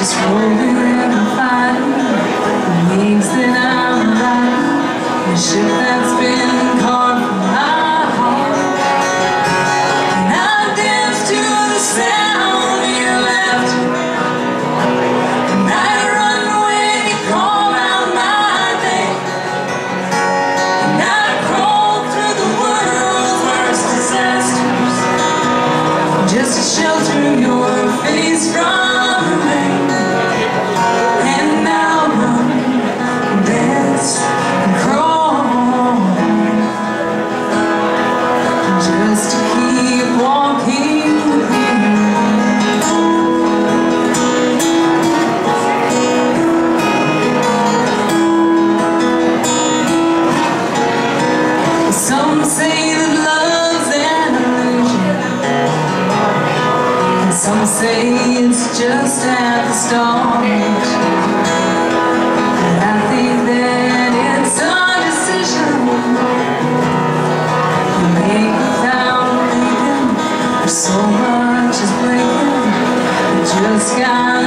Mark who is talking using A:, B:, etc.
A: Just rolling in the fire The wings that I'm The ship that's been Some say it's just at the start I think that it's make There's so much is breaking. Just got